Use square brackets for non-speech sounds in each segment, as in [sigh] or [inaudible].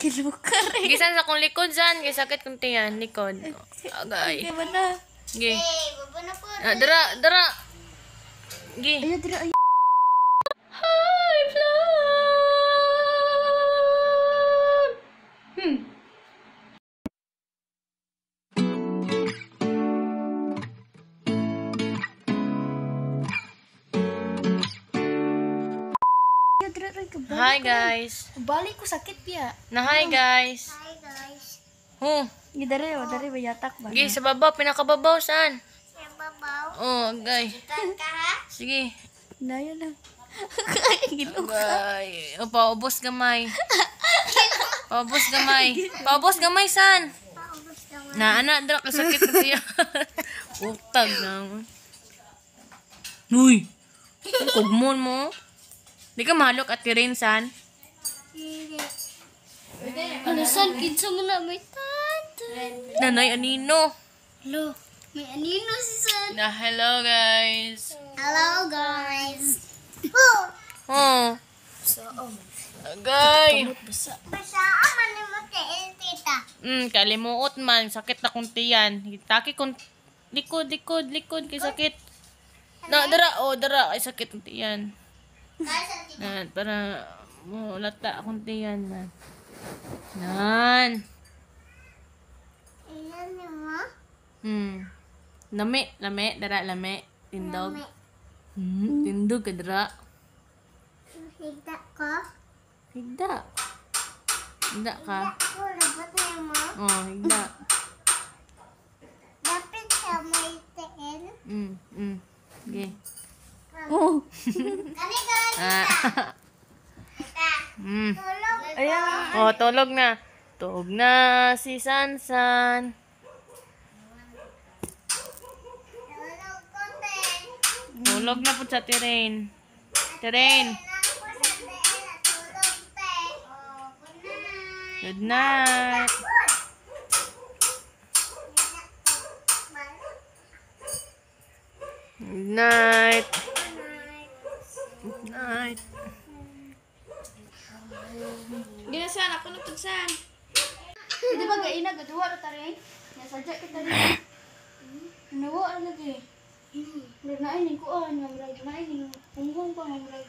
Giluka rin. Gisan sa kong likod san, kay sakit kong tiyan, likod. Agay. Kaya ba na? Gi. Eh. Ah, dara, dara. Gi. Ayaw, dira, Hi guys. Balik ko sakit piya. Na hi guys. Hi guys. Huh. Gidare, o, dari ba yatak ba? Gi, sa baba, pinakababaw saan? Sa babaw. Oh, ha? Sige. Daya lang. [laughs] Agay. O, [laughs] paubos gamay. Paubos gamay. Paubos gamay san? Paubos naman. Na, anak, dra, kasakit na siya. [laughs] Utag na. Uy! Kugmon mo. Di ka mahalok at tirin, san? Ano, san? Kinsa mo na may tata. Nanay, anino. Hello. May anino si San. Na, hello, guys. Hello guys. Oh, Oh. So, oh. Agay. Basa. basta aman mo tiin tita. Hmm, kalimuot man. Sakit na kong tiyan. Taki kong likod, likod, likod. Kay sakit. Na, dara. Oh, dara. Ay, sakit ng tiyan. Nan, para mo lata akong tiyan man. Nan. Iyan ni mo. Hmm. Lami, lami, dara, lami. Tindog. May Hmm, tindog ka dara. higda ko. Higda. Higda ka. Ako, labot ni mo. Oh, higda. Dapat siya may tiin. Hmm, hmm. Okay. Oh. Kani guys, Ah. hmm. Tulog. Ayan. Oh, tulog na. Tulog na si Sansan. Tulog ko na po sa tirain. Tirain. Ako sa tiin at tulog te. Oh, good night. Good night. Good night. Good night. Ginasan, ako nagtagsan. Hindi ba gaina, gaduwa na tarin? Nasadya kita rin. Nawa na lagi. Murag na ay ko ah, nga murag na ay ning hunghong pa nga murag.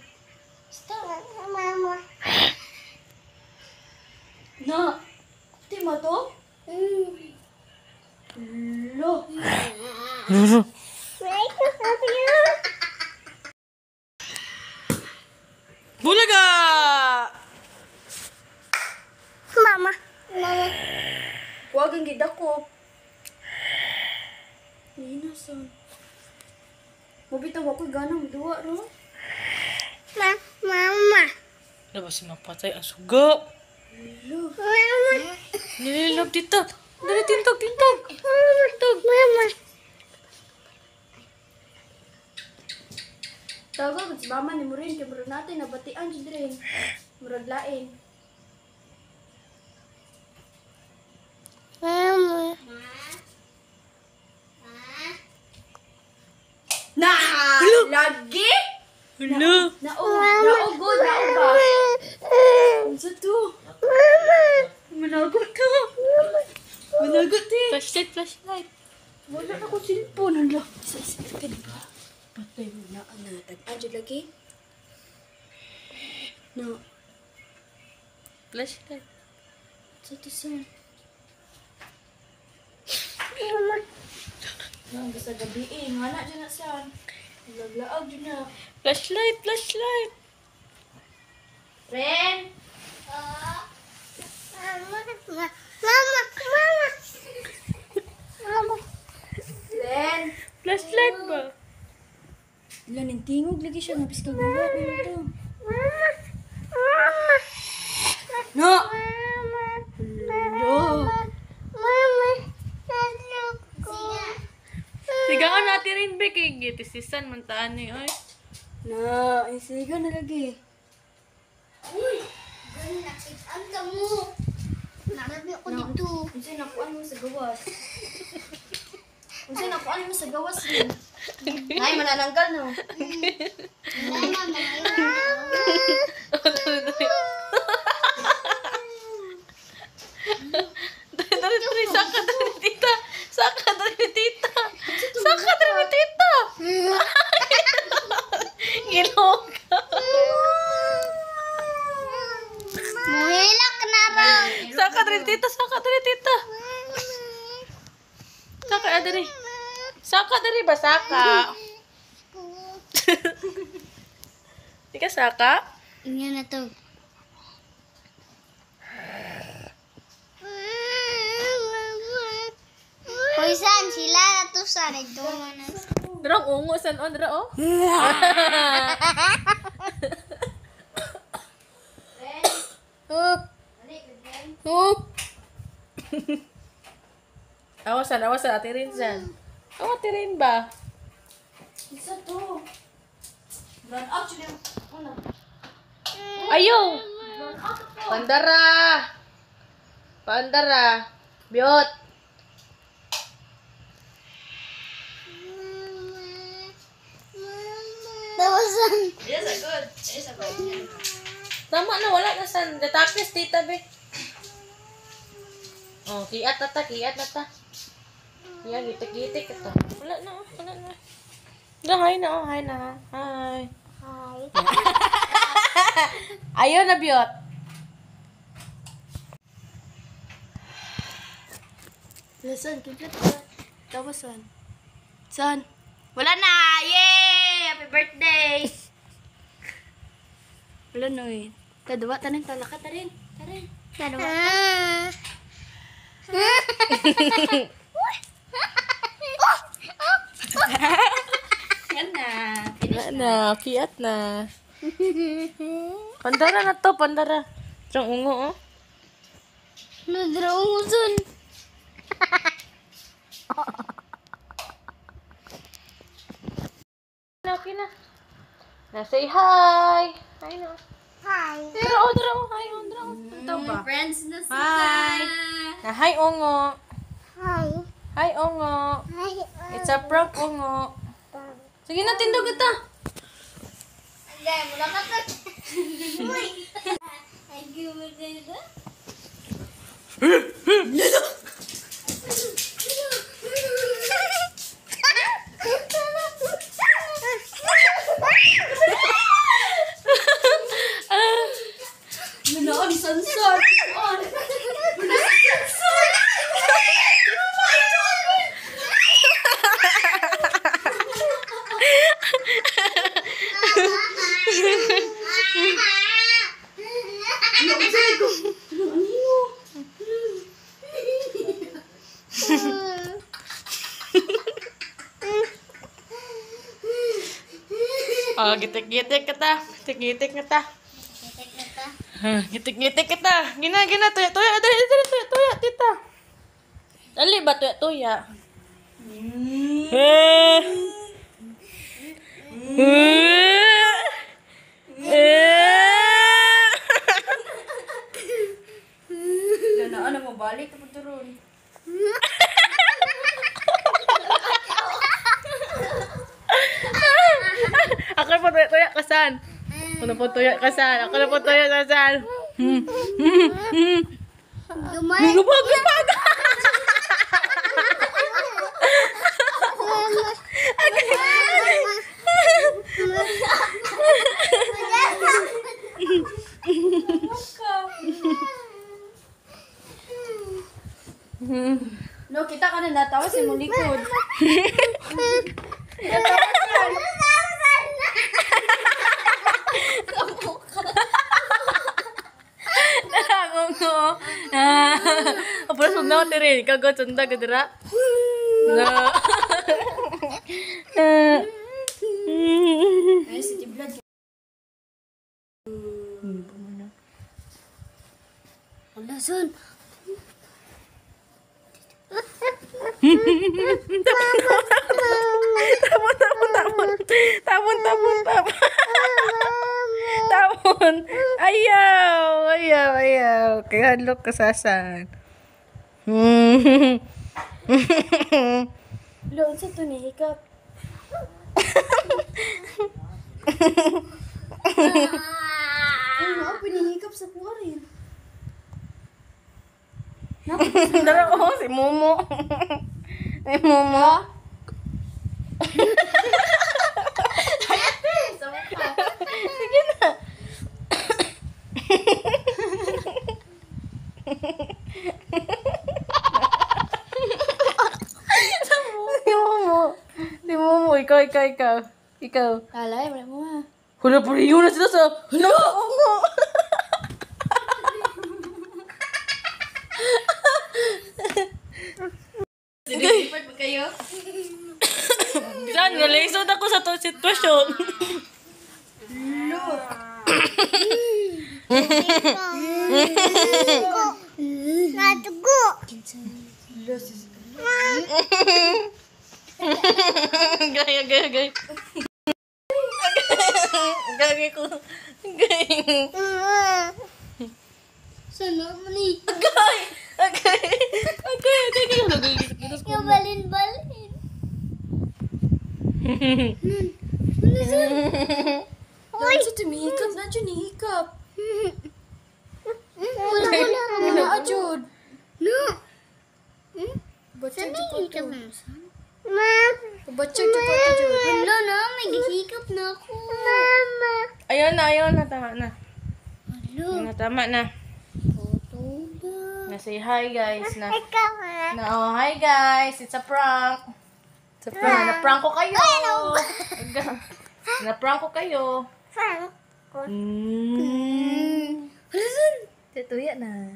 Stop. Mama. Na. Ti mo to? Lo. Wait, Mabitaw ako ganang duwa ro. Ma, mama. Labas si mapatay ang suga. Lo. Mama. Nililab dito. Dali, tintog, tintog. Tug, mama. Tago si mama ni Murin kay murag natin nabatian jud rin. Murag lain. Mama. Na! Lagi? Hello. Nao, naugod, nao ba? Unsa to? Managot ka. Managot eh. Flashlight, flashlight. Wala na ko cellphone. Hala. Sa speaker ba? Patay mo na ang natag. Andiyo lagi? No. Flashlight. Sa to sir. Mama. Nang basta gabi eh. Ngana dyan na siya. Laglaag dyan na. Flashlight, flashlight. Ren! Mama. Mama. Mama. Mama. Ren! Flashlight ba? Wala tingog lagi siya. Napis ka gawa. Ano? Mama. Mama. No! Mama. No! Mama. Tulog ko. Sigaan natin rin, Be. Kay gitisisan, mantaan ni, oy. Na, ay siga na lagi. Uy. Ganun nakitaan ka mo. Narabi ako dito. Unsay nakuan mo sa gawas? [laughs] Unsay nakuan mo sa gawas rin? Ay, manananggal no. Mama. Dali tita, saka dali tita. Saka ah, dali. Saka dali ba saka? [laughs] Di ka saka? Inyo na to. Hoy, saan sila? Nato saan? Ito. Drang ungo san on dra [laughs] oh. Oh. Oh. [laughs] Awasan, awasan, ate rin dyan. Oh, ate rin ba? Isa to. Run out siya. Ano? Ayaw! Run out to. Pandara! Pandara! Biyot! Tawasan. Yes, good. Yes, a good. Tama na, wala na san. Detakis, tita, be. Oh, kiat na ta, kiat na ta. Yan, gitik-gitik ito. Wala na, oh, wala na. Da, hi na, oh, hi na. Hi. Hi. Ayaw na, Biyot. Listen, kaya Tapos saan? Saan? Wala na! Yay! Happy birthday! Wala na eh. Tadawa, tanin, talaka, tarin. Tarin. Dalawa. Yan na. Wala na, kiat na. Pandara na to, pandara. Diyan ungo, oh. Nadrausan. Okay na. Na say hi. Hi na. Hi. Dara, oh. Hi, oh. Ito ba? Friends na sila. Hi. Na hi, ungo. Hi. Hi, ungo. Hi. It's a prank, ungo. Sige na, tindog ito. Hindi, mula ka to. Uy. Thank you, Maganda. Oh, gitik-gitik kita. Gitik-gitik kita. Gitik-gitik kita. Gina, gina, tuya, tuya, dali, dali, tuya, tuya, tita. Dali ba, tuya, tuya? Eh. Eh. Eh. Ganaan mo balik tapos turon. Ako na po tuya, tuya, kasan? Na po tuya, kasan? Ako na po? Hmm. Hmm. Hmm. Gumay. Gubag, gubag! No, kita ka na natawa sa mong likod. Nangangongo. Ah. Apos huwag na ako tirin. Kagot, sunda, gadira. Tapon. Ayaw, ayaw, ayaw. Kaya hadlok kasasan. Hmm. Loon sa to ni hikap. Ay, mga pinihikap sa kuwarin. Dara ko, si Momo. [laughs] Si Momo. Sige na. Di mo mo. Di mo mo. Ikaw, ikaw, ikaw. Ikaw. Alay, wala mo ha. Hula po rin na sila sa... Hala! Ano? Sige, ba kayo? Saan nga? Laysod ako sa to sitwasyon. Natugo. [laughs] [laughs] gaya, gaya, gaya. [laughs] Gaya ko. Gaya. Sana mo ni. Agay! Agay! Agay! Agay! Agay! Yung balin-balin. Uy! Sa tumihikap na dyan, hihikap. Wala wala. Wala, Ajud. No. Batsag Sana dyan ko hikap to. mo sa? Ma. Dyan ko to, Ajud. Wala na, may hikap na ako. Mama. Ayaw na, ayaw na. Tama na. Hello. Ayaw na, tama na. Na say hi guys. Na, na oh, hi guys. It's a prank. It's a prank. [laughs] Na prank ko kayo. Na prank ko kayo. Frank. Mm. Tutuya na.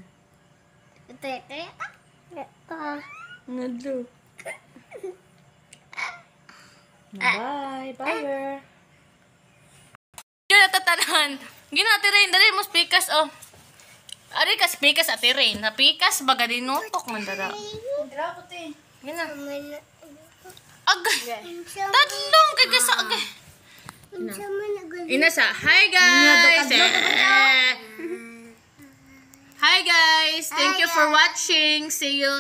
Ito, ito, ito. Ito. Nadlo. Bye. Bye. Yun natatanan. Ginati rin. Dali mo spikas oh. Ari ka spikas ati rin. Napikas baga dinutok man dara. Dira ko, te. Gina. Agay. Tatlong kaya sa agay. Ina sa, hi guys! Hi guys! Thank you for watching. See you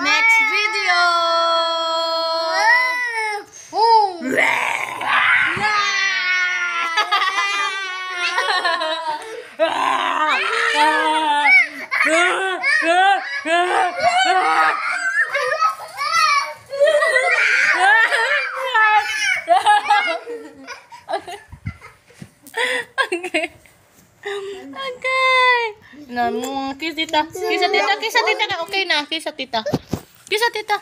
next video! Okay. Okay. Na, kiss tita. Kiss tita, kiss tita. Okay na, kiss tita. Kiss tita.